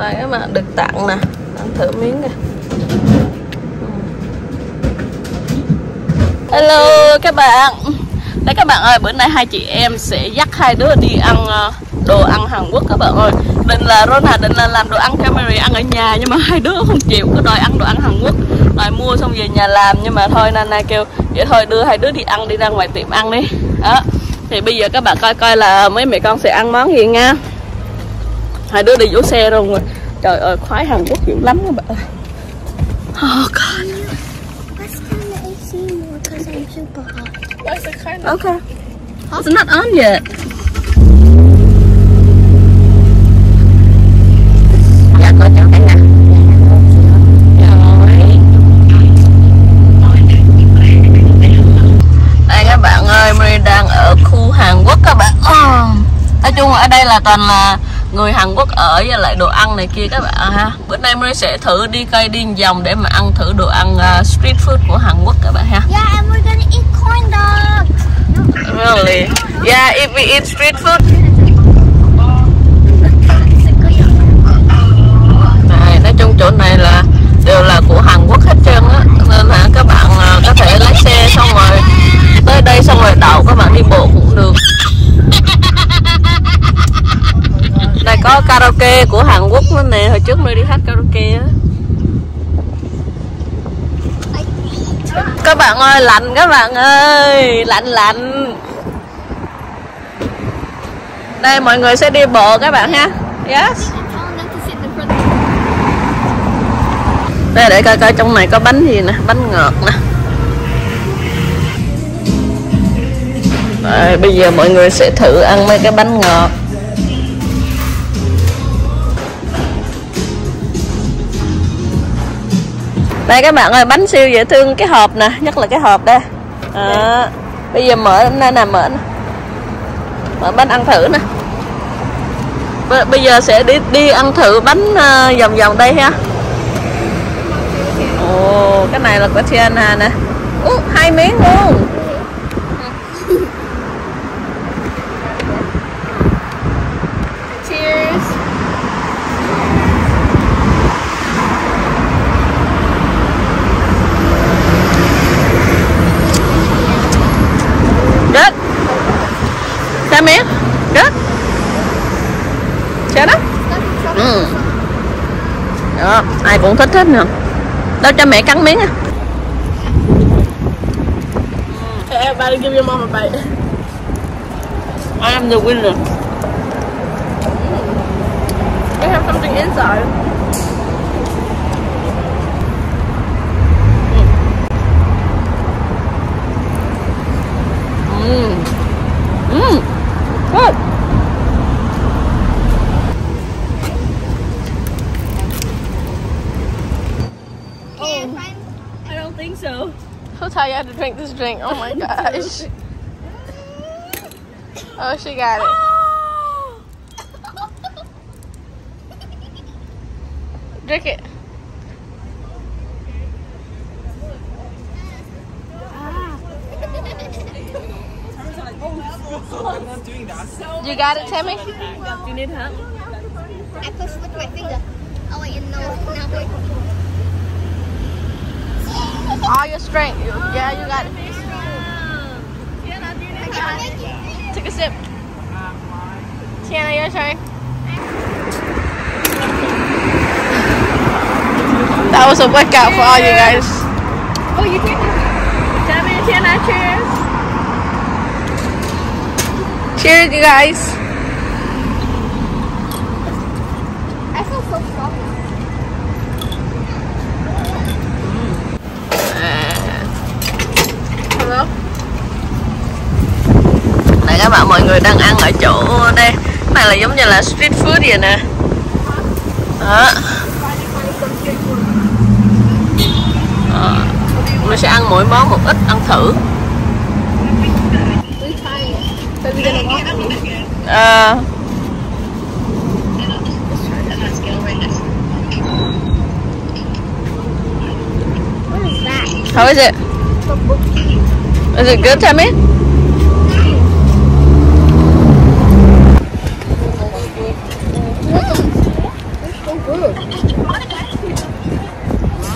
Đây các bạn được tặng nè. Ăn thử miếng kìa. Ừ. Hello các bạn. Đấy các bạn ơi, bữa nay hai chị em sẽ dắt hai đứa đi ăn ờ, đồ ăn Hàn Quốc các bạn ơi. Định là Rona định là làm đồ ăn Camry ăn ở nhà Nhưng mà hai đứa không chịu, cứ đòi ăn đồ ăn Hàn Quốc. Rồi mua xong về nhà làm Nhưng mà thôi Nana kêu Vậy thôi đưa hai đứa đi ăn, đi ra ngoài tiệm ăn đi. Đó. Thì bây giờ các bạn coi coi là mấy mẹ con sẽ ăn món gì nha. Hai đứa đi vô xe rồi Trời ơi, khoái Hàn Quốc dữ lắm các bạn ơi Oh God Let's turn the AC more because I'm super hot. Where's the car now? Okay. It's not on yet. Dạ coi cho cái nè. Đây các bạn ơi, Mary đang ở khu Hàn Quốc các bạn. Nói chung ở đây là toàn là người Hàn Quốc ở với lại đồ ăn này kia các bạn ha. Bữa nay Mary sẽ thử đi cây đi vòng để mà ăn thử đồ ăn uh, street food của Hàn Quốc các bạn ha. Yeah, and we're gonna eat corn dogs. Really? Yeah, if we eat street food. Này, nói chung chỗ này là đều là của Hàn Quốc hết trơn á Nên là các bạn à, có thể lái xe xong rồi Tới đây xong rồi đậu các bạn đi bộ cũng được Đây có karaoke của Hàn Quốc nữa nè Hồi trước mới đi hát karaoke á. Các bạn ơi, lạnh các bạn ơi Lạnh lạnh. Đây mọi người sẽ đi bộ các bạn ha. Yes. Đây để coi coi trong này có bánh gì nè Bánh ngọt nè. Đây, bây giờ mọi người sẽ thử ăn mấy cái bánh ngọt. Đây các bạn ơi bánh siêu dễ thương cái hộp nè Nhất là cái hộp đây. À, Bây giờ mở nè nè mở nè? Mở bánh ăn thử nè. Bây giờ sẽ đi đi ăn thử bánh uh, vòng vòng đây ha. Ồ cái này là của Tiana nè. Ú, hai miếng luôn Cheers. Good Sao miếng Good Sao đó ừ. Đó, ai cũng thích thích nè Đâu cho mẹ cắn miếng à Hey, everybody give your mom a bite. I am the winner They have something inside. Mm. Mm. Good. Who taught you how to drink this drink? Oh my gosh. Oh, she got it. Drink it. Ah. You got it, Tammy? You need help? I push with my finger. Oh wait, no, no wait. All your strength. Yeah, you got it. Take a sip. Tiana, your turn. That was a workout for all you guys. Oh, you did. And Tiana, cheers. Cheers, you guys. Các bạn mọi người đang ăn ở chỗ đây này là giống như là street food vậy nè Đó Đó. Mình sẽ ăn mỗi món một ít ăn thử à, How is it? Is it good, Tammy?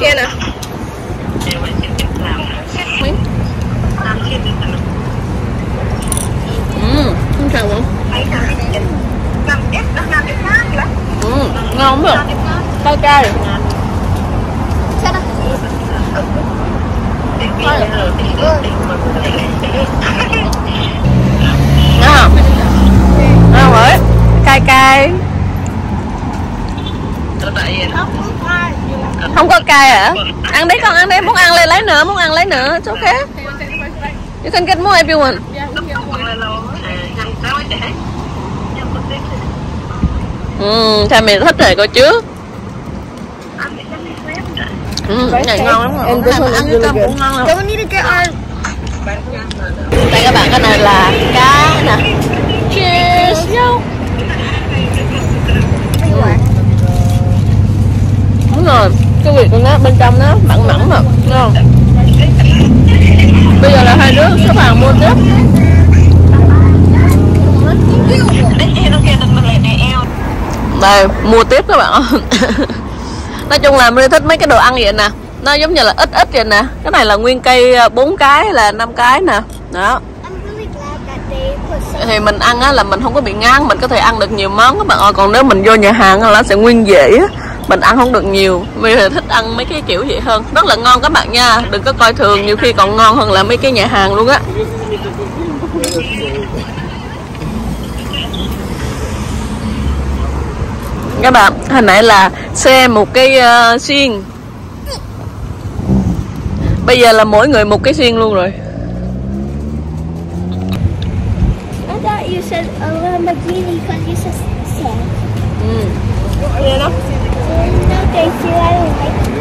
xe nè à? ừ, không sao không? Ừ, ngon không? Cay cay Sao đó? Ngon? Ngon rồi Cay cay không có cay hả? Ăn đấy con ăn đấy. Muốn ăn lên lấy nữa Muốn ăn lấy nữa. It's okay. You can get more if you want. Ừ, cha mẹ thích rồi cô chứ Ừ, cái này ngon lắm rồi. Ăn cơm cũng ngon lắm. Don't need to get our Đây các bạn, cái này là cá nè. Cheers nhau Đúng rồi, thịt của nó bên trong nó mặn mặn mà ngon. Bây giờ là hai đứa xếp hàng mua tiếp. Đây, mua tiếp các bạn. Nói chung là mình thích mấy cái đồ ăn vậy nè. Nó giống như là ít ít vậy nè. Cái này là nguyên cây à, bốn cái là năm cái nè. Đó. Thì mình ăn á là mình không có bị ngán mình có thể ăn được nhiều món các bạn ơi. Còn nếu mình vô nhà hàng là nó sẽ nguyên dễ á mình ăn không được nhiều. Vì thì thích ăn mấy cái kiểu vậy hơn. Rất là ngon các bạn nha. Đừng có coi thường nhiều khi còn ngon hơn là mấy cái nhà hàng luôn á. Các bạn hồi nãy là xe một cái uh, xiên bây giờ là mỗi người một cái xiên luôn rồi. I thought you said a Lamborghini because you said sand. No, thank you. I don't like it.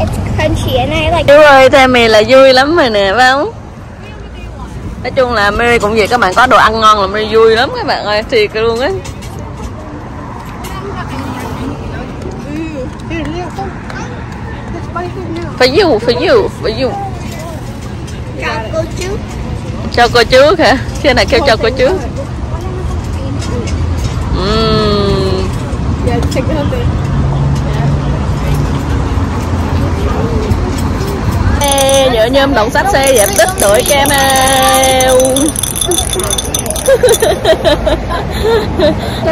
It's crunchy and I like Chú ơi, theo mì là vui lắm rồi nè, phải không? Nói chung là Mary cũng vậy, các bạn có đồ ăn ngon là Mary vui lắm các bạn ơi, thiệt luôn á For you, for you, for you. Cho cô chú hả? Cái này kêu cho cô chú Yeah, check it out there. Ê, Nhựa nhôm động sách xe dẹp tích tuổi kem eo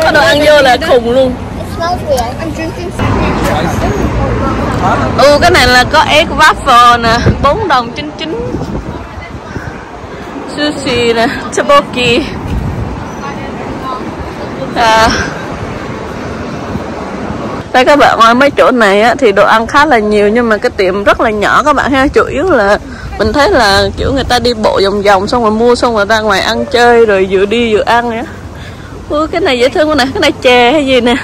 Có đồ ăn vô là khùng luôn Ừ cái này là có egg waffle nè 4 đồng 99 Sushi nè Tteokbokki à. Đây các bạn ơi mấy chỗ này á, thì đồ ăn khá là nhiều nhưng mà cái tiệm rất là nhỏ các bạn ha. Chủ yếu là mình thấy là kiểu người ta đi bộ vòng vòng xong rồi mua xong rồi ra ngoài ăn chơi rồi vừa đi vừa ăn á. Ui, cái này dễ thương quá nè cái này chè hay gì nè?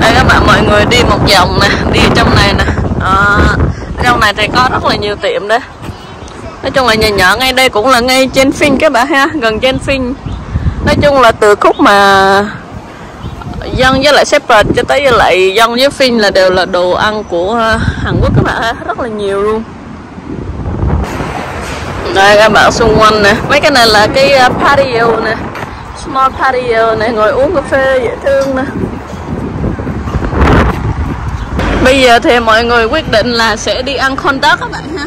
Đây các bạn mọi người đi một vòng nè đi trong này nè. À, trong này thì có rất là nhiều tiệm đấy. Nói chung là nhỏ nhỏ ngay đây cũng là ngay trên phim các bạn ha gần trên phim nói chung là từ khúc mà dân với lại Shepherd cho tới với lại dân với Fin là đều là đồ ăn của ờ, Hàn Quốc các bạn ha rất là nhiều luôn. Đây, các bạn xung quanh nè. Mấy cái này là cái ờ, patio nè. Small patio này ngồi uống cà phê dễ thương nè. Bây giờ thì mọi người quyết định là sẽ đi ăn con tớt các bạn ha.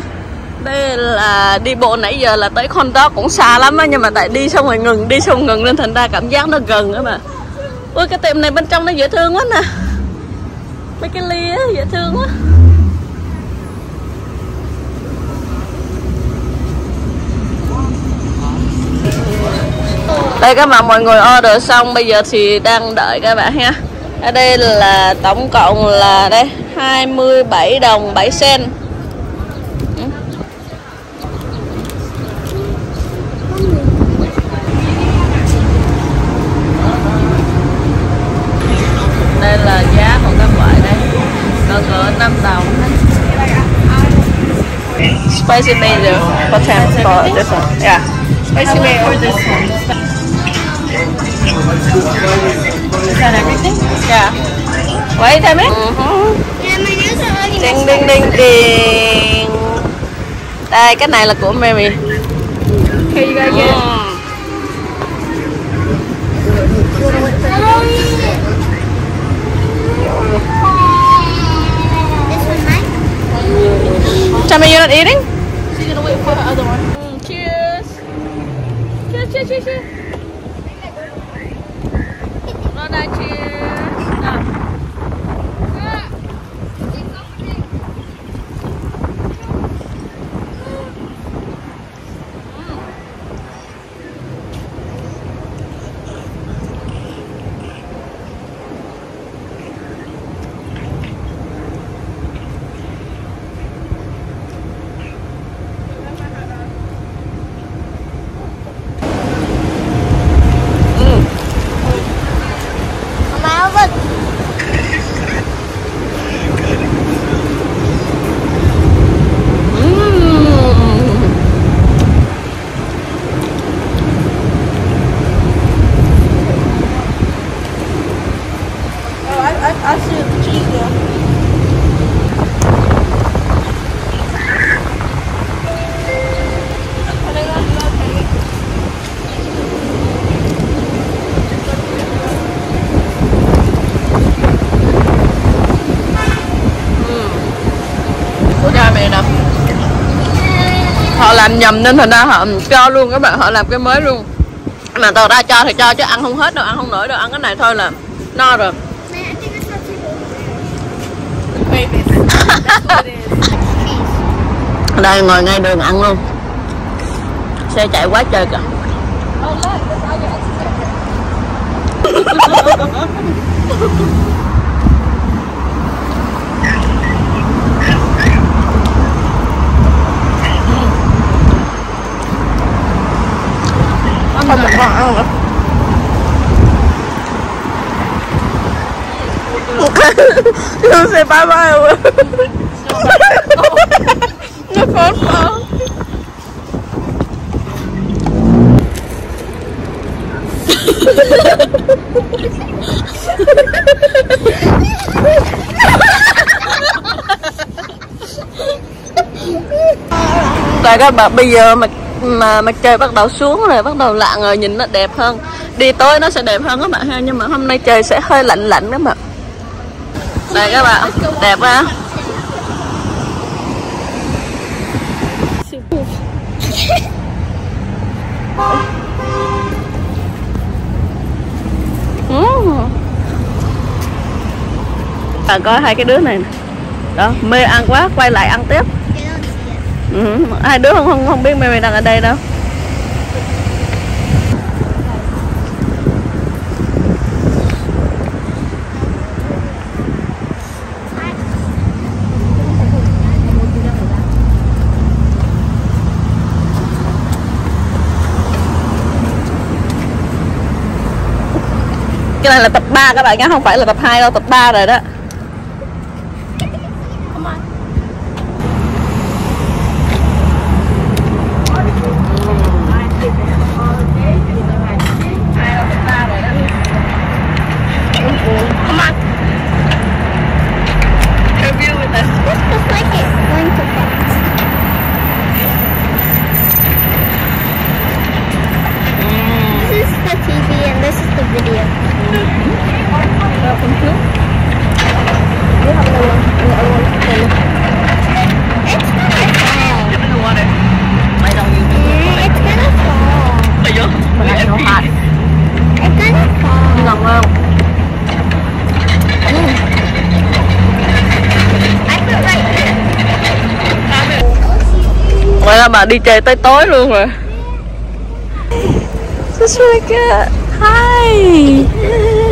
Đây là đi bộ nãy giờ là tới con đó cũng xa lắm á Nhưng mà tại đi xong rồi ngừng, đi xong ngừng nên thành ra cảm giác nó gần á mà. Ui cái tiệm này bên trong nó dễ thương quá nè. Mấy cái ly á dễ thương quá. Đây các bạn mọi người order xong bây giờ thì đang đợi các bạn ha. Ở đây là tổng cộng là đây 27 đồng 7 sen Ừ. đây là giá của các loại đây 5 đồng spicy mayo for 10 for this one yeah spicy mayo for this one Is that everything? Yeah. Wait a minute. Đinh messed đinh up. đinh đinh. Đây cái này là của Mary. Okay, you gotta get it. Tell you're not eating? She's gonna wait for her other one. Mm, cheers. Cheers, cheers, cheers, cheers. not that cheers. Nhầm nên thành ra họ cho luôn các bạn Họ làm cái mới luôn. Mà tao ra cho thì cho chứ ăn không hết đâu Ăn không nổi đâu Ăn cái này thôi là no rồi. Đây ngồi ngay đường ăn luôn. Xe chạy quá trời kìa không một con ăn nữa Não sei bye bye. no phone call. Tại các bạn, bây giờ mà mà mặt trời bắt đầu xuống rồi, bắt đầu lặn rồi nhìn nó đẹp hơn. Đi tối nó sẽ đẹp hơn các bạn ha, nhưng mà hôm nay trời sẽ hơi lạnh lạnh các bạn. Đây các bạn, đẹp ha bạn coi hai cái đứa này đó, mê ăn quá, quay lại ăn tiếp They don't see it ừ, hai đứa không không không biết mày mày đang ở đây đâu. Cái này là tập 3 các bạn nhé không phải là tập 2 đâu tập 3 rồi đó This looks like it's going to fast. This is the TV and this is the video. It's gonna fall. Mày đồng ý Yeah, it's gonna fall. Mày vô Mình lại nấu hạt It's gonna fall. Ngon không? I put right here. Là bà đi chơi tới tối luôn rồi? Really good. Hi.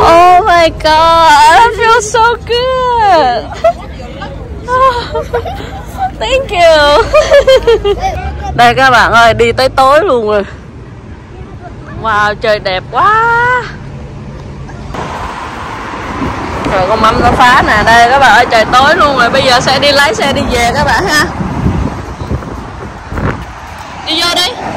Oh my god I feel so good. Oh, Thank you. Đây các bạn ơi đi tới tối luôn rồi. Wow trời đẹp quá. Rồi con mâm nó phá nè. Đây các bạn ơi trời tối luôn rồi. Bây giờ sẽ đi lái xe đi về các bạn ha Đi vô đi.